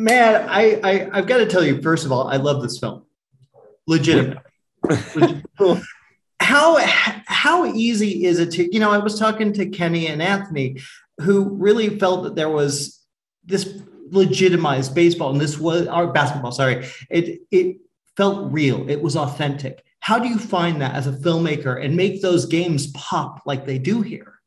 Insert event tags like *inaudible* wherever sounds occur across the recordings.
Man, I, I I've got to tell you, first of all, I love this film. Legitimately. how how easy is it to, you know, I was talking to Kenny and Anthony, who really felt that there was this legitimized baseball and this was our basketball, sorry. It it felt real, it was authentic. How do you find that as a filmmaker and make those games pop like they do here?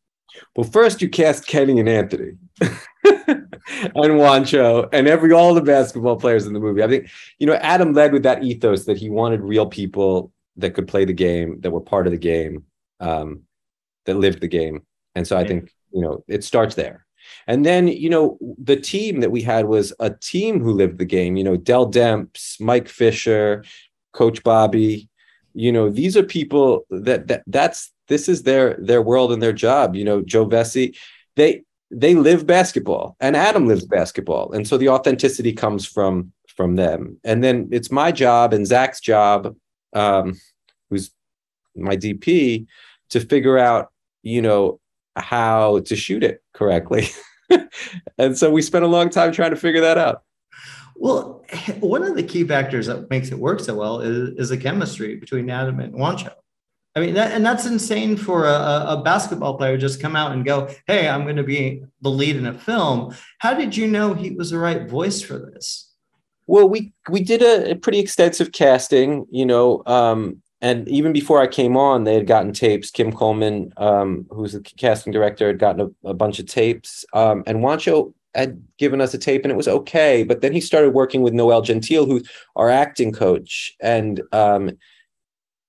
Well, first you cast Kenny and Anthony. *laughs* and Juancho and every all the basketball players in the movie. I think you know Adam led with that ethos that he wanted real people that could play the game, that were part of the game, um, that lived the game. And so I think you know it starts there. And then you know the team that we had was a team who lived the game. You know Dell Demps, Mike Fisher, Coach Bobby. You know these are people that that that's this is their their world and their job. You know Joe Vesey. They they live basketball and Adam lives basketball. And so the authenticity comes from from them. And then it's my job and Zach's job, um, who's my DP, to figure out, you know, how to shoot it correctly. *laughs* and so we spent a long time trying to figure that out. Well, *laughs* one of the key factors that makes it work so well is, is the chemistry between Adam and Juancho. I mean, that, and that's insane for a, a, basketball player just come out and go, "Hey, I'm going to be the lead in a film." How did you know he was the right voice for this? Well, we we did a, a pretty extensive casting, you know, um, and even before I came on, they had gotten tapes. Kim Coleman, um, who's the casting director, had gotten a, a bunch of tapes, um, and Juancho had given us a tape, and it was okay. But then he started working with Noel Gentile, who's our acting coach, and um,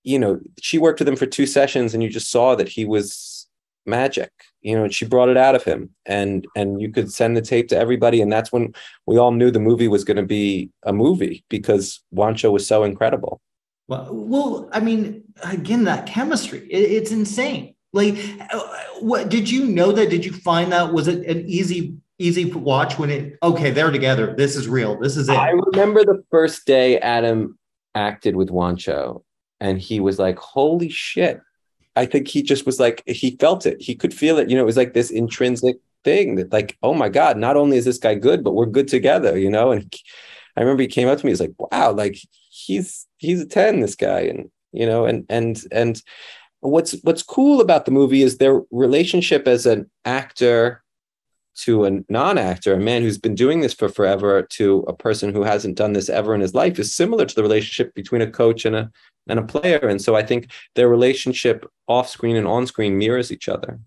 you know, she worked with him for two sessions and you just saw that he was magic, you know, and she brought it out of him and, and you could send the tape to everybody. And that's when we all knew the movie was going to be a movie because Juancho was so incredible. Well, well, I mean, again, that chemistry, it, it's insane. Like, uh, what did you know that? Did you find that? Was it an easy easy watch when it okay they're together this is real this is it i remember the first day adam acted with Juancho and he was like, "Holy shit!" I think he just was like he felt it. He could feel it. You know, it was like this intrinsic thing that like, oh my god, not only is this guy good, but we're good together. You know, and he, I remember he came up to me. He's like, "Wow, like he's he's a ten, this guy," and you know, and and and what's what's cool about the movie is their relationship as an actor to a non-actor, a man who's been doing this for forever, to a person who hasn't done this ever in his life, is similar to the relationship between a coach and a and a player. And so I think their relationship off screen and on screen mirrors each other.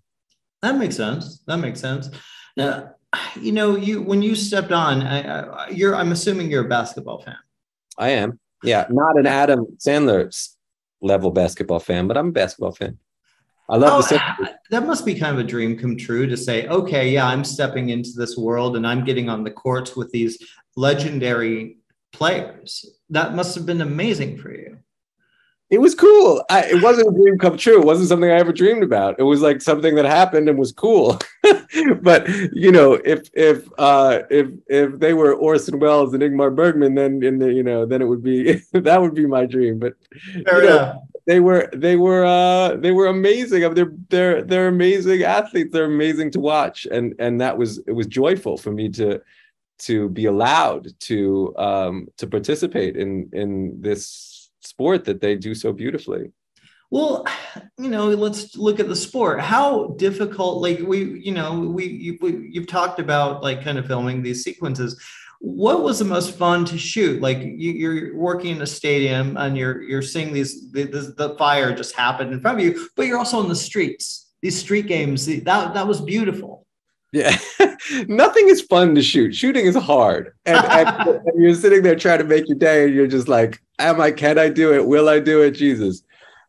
That makes sense. That makes sense. Now, you know, you when you stepped on, I, I, you're I'm assuming you're a basketball fan. I am. Yeah, not an Adam Sandler level basketball fan, but I'm a basketball fan. I love oh, the that must be kind of a dream come true to say, okay, yeah, I'm stepping into this world and I'm getting on the courts with these legendary players. That must have been amazing for you it was cool. I, it wasn't a dream come true. It wasn't something I ever dreamed about. It was like something that happened and was cool. *laughs* but you know, if if uh, if if they were Orson Welles and Ingmar Bergman, then in the you know, then it would be *laughs* that would be my dream. But you know, they were they were uh, they were amazing. I mean, they're they're they're amazing athletes. They're amazing to watch, and and that was it was joyful for me to to be allowed to um, to participate in in this sport that they do so beautifully well you know let's look at the sport how difficult like we you know we, you, we you've talked about like kind of filming these sequences what was the most fun to shoot like you, are working in a stadium and you're you're seeing these the, the, the, fire just happen in front of you but you're also in the streets these street games that that was beautiful yeah, *laughs* nothing is fun to shoot. Shooting is hard, and, and, *laughs* and, you're sitting there trying to make your day, and you're just like, "Am I? Can I do it? Will I do it? Jesus!"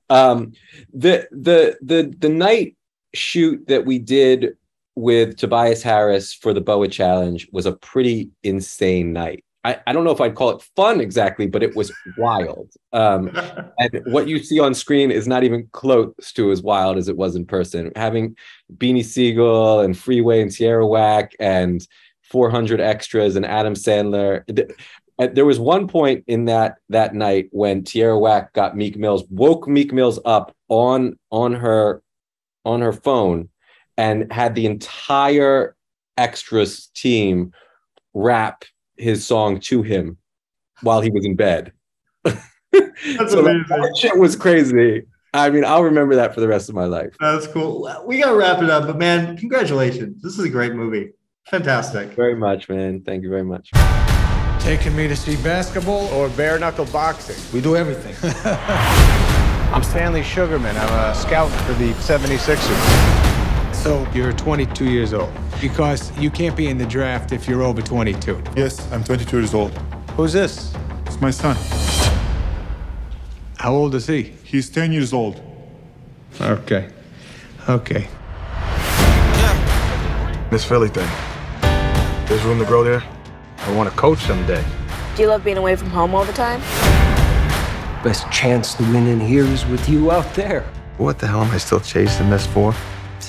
Um, the the the the night shoot that we did with Tobias Harris for the Boa Challenge was a pretty insane night. I, I don't know if I'd call it fun exactly, but it was wild. Um, *laughs* and what you see on screen is not even close to as wild as it was in person. Having Beanie Sigel and Freeway and Tierra Whack and 400 extras and Adam Sandler. Uh, there was one point in that that night when Tierra Whack got Meek Mills, woke Meek Mills up on on her on her phone, and had the entire extras team rap his song to him while he was in bed. *laughs* That's so amazing. that shit was crazy. I mean, I'll remember that for the rest of my life. That's cool. We gotta wrap it up, but man, congratulations. This is a great movie. Fantastic. Very much, man. Thank you very much. Taking me to see basketball or bare knuckle boxing? We do everything. *laughs* I'm Stanley Sugarman. I'm a scout for the 76ers. So you're 22 years old because you can't be in the draft if you're over 22. Yes, I'm 22 years old. Who's this? It's my son. How old is he? He's 10 years old. Okay. Okay. This Philly thing. There's room to grow there. I want to coach someday. Do you love being away from home all the time? Best chance to win in here is with you out there. What the hell am I still chasing this for?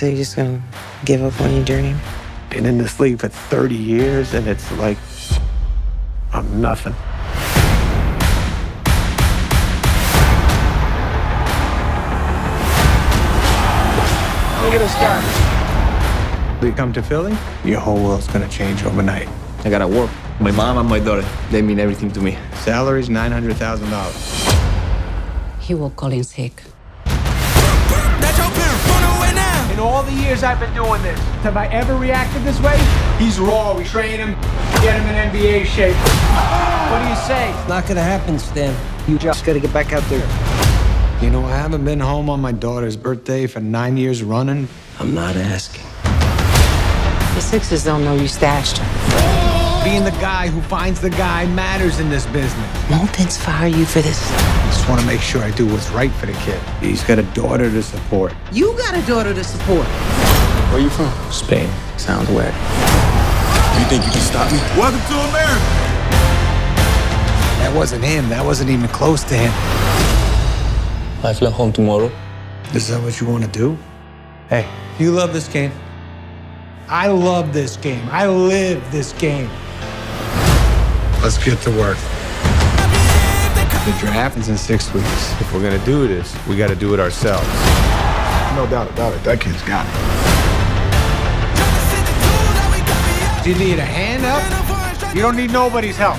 So you're just gonna give up on your dream? Been in this league for 30 years and it's like I'm nothing. Look at this guy. You come to Philly, your whole world's gonna change overnight. I gotta work. My mom and my daughter, they mean everything to me. Salary's $900,000. He will call in sick. In all the years I've been doing this, have I ever reacted this way? He's raw. We train him, get him in NBA shape. What do you say? It's not gonna happen, Stan. You just gotta get back out there. You know, I haven't been home on my daughter's birthday for nine years running. I'm not asking. The Sixers don't know you stashed her. Being the guy who finds the guy matters in this business. Moulton's fire you for this. Just want to make sure I do what's right for the kid. He's got a daughter to support. You got a daughter to support. Where you from? Spain. Sounds wet. You think you can stop me? Welcome to America! That wasn't him. That wasn't even close to him. I fly home tomorrow. Is that what you want to do? Hey, you love this game. I love this game. I live this game. Let's get to work. The draft is in six weeks. If we're gonna do this, we gotta do it ourselves. No doubt about it. That kid's got it. Do you need a hand up? You don't need nobody's help.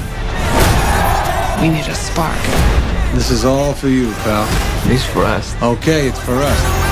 We need a spark. This is all for you, pal. This for us. Okay, it's for us.